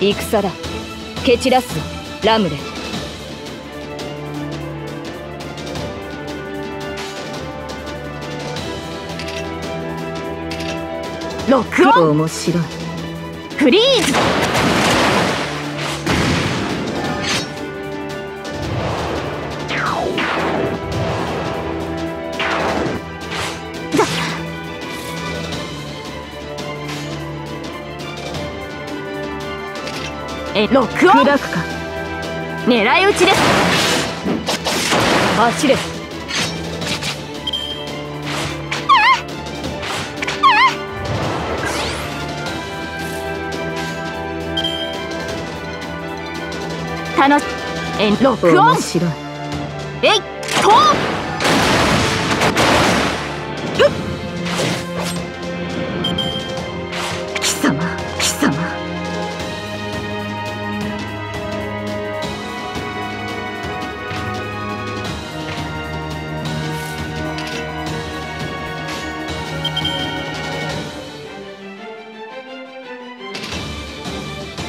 戦だ。蹴散らす。ぞラムレロックオン面白い。フリーズえロックオン。砕くか。狙い撃ちです。走れ。楽しえロックオン。面白いえい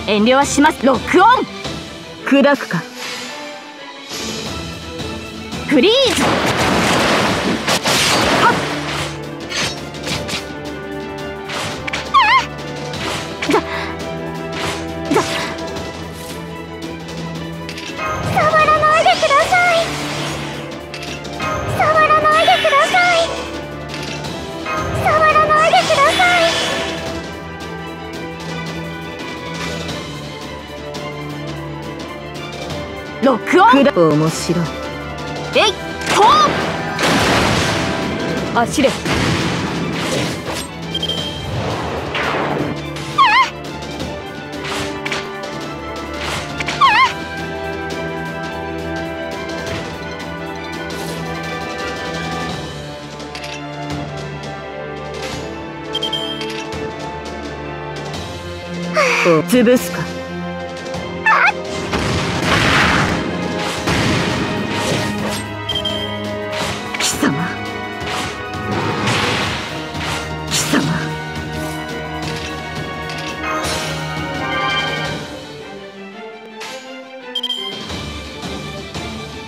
遠慮はします。ロックオン砕くか。フリーズロックオン砕く面白いえいと潰すか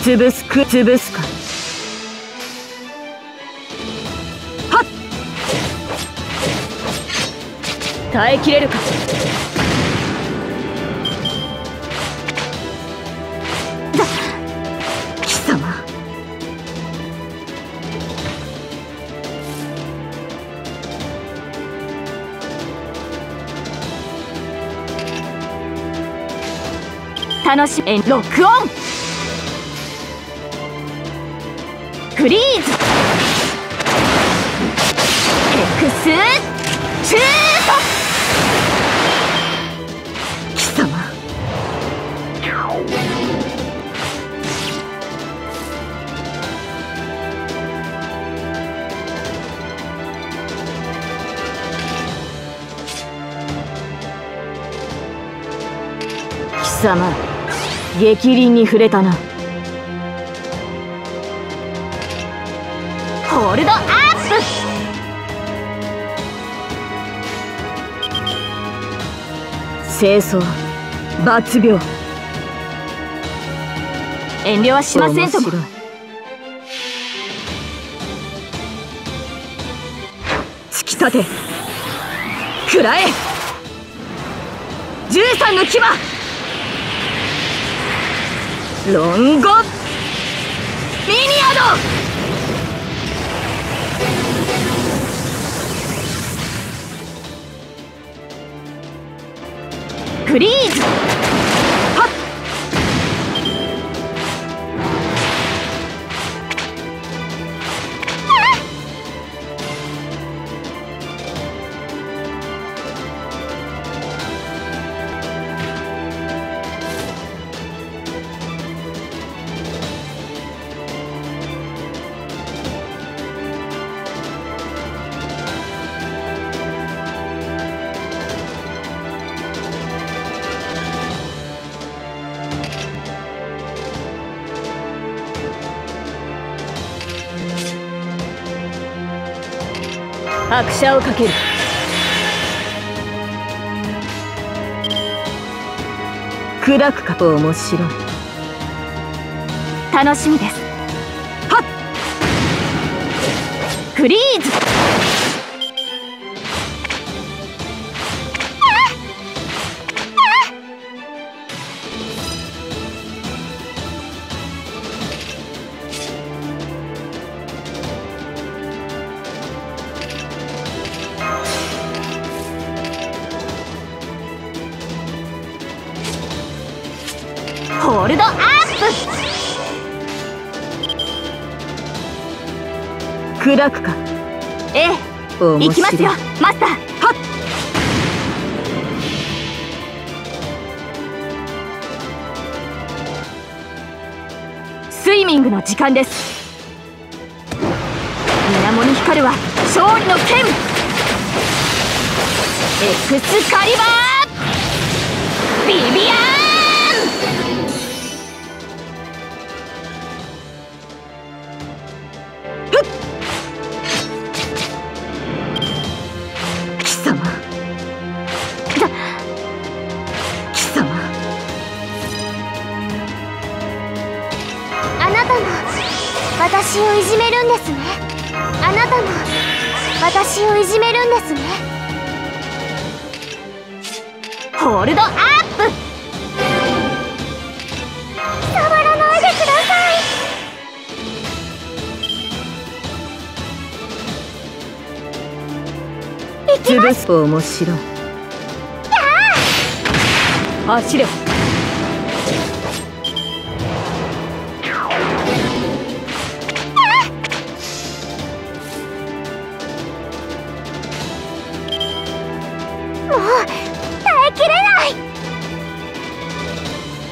潰すく潰すか。はっ。耐えきれるか。貴様。楽しえロックオン。フリーズ。エクスシュート。貴様。貴様激鱗に触れたな。ールドアッ清掃抜病プ遠慮はしませんとも面白い突き立て。食らえ。13の牙。ロンゴ。ミニアドフリーズ拍車をかける。砕くかと面白い。楽しみです。はっ！フリーズ！砕くか。ええ行きますよマスター。はっ。スイミングの時間です。水面に光るは勝利の剣。エクスカリバー。ビビア貴私をいじめるんですね。ホールドアップ。触らないでください。潰す。面白い走れ。も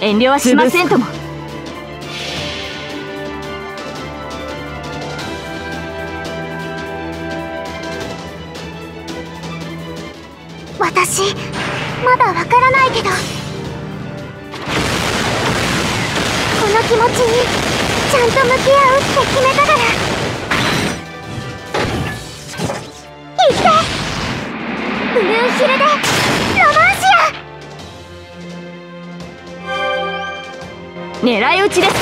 遠慮はしませんとも。私まだわからないけど。この気持ちにちゃんと向き合うって決めたから。行って。ブルーヒルで狙い撃ちです。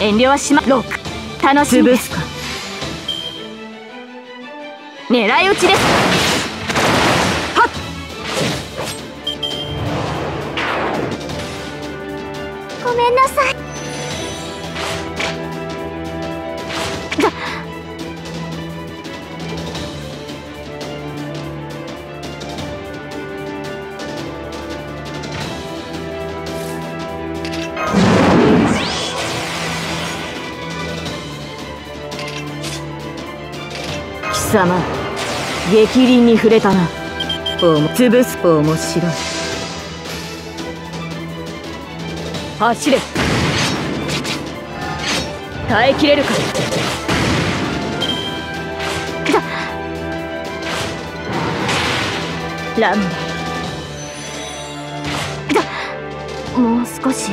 遠慮はしまロック。楽しみです。か。狙い撃ちです様。逆鱗に触れたな。潰す面白い。走れ。耐えきれるか。ランメもう少し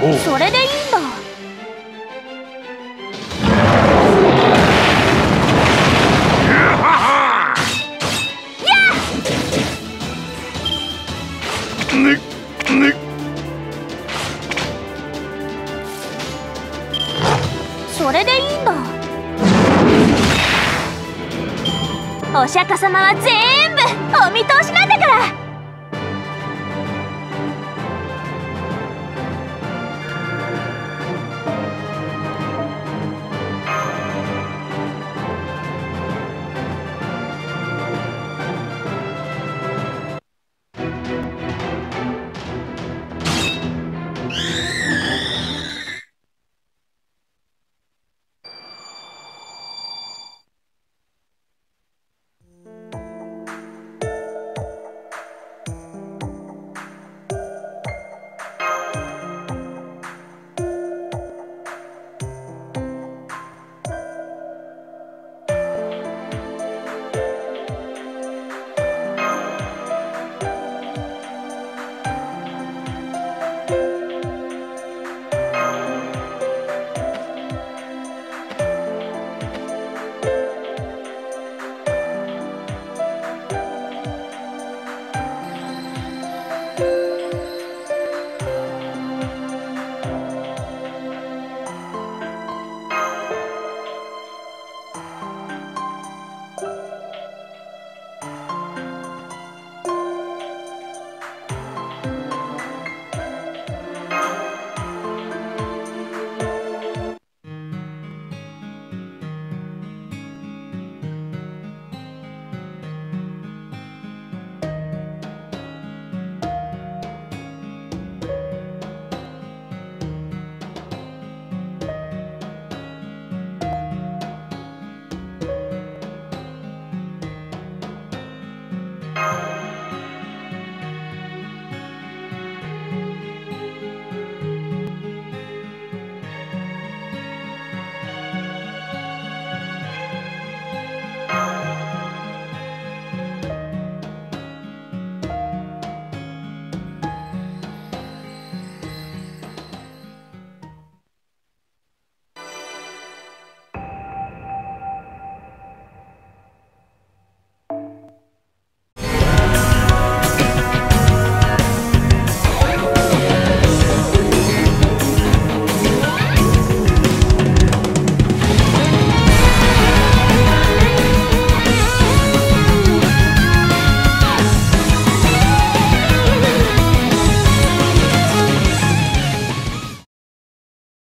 それでいいんだ。それでいいんだ。お釈迦様は全員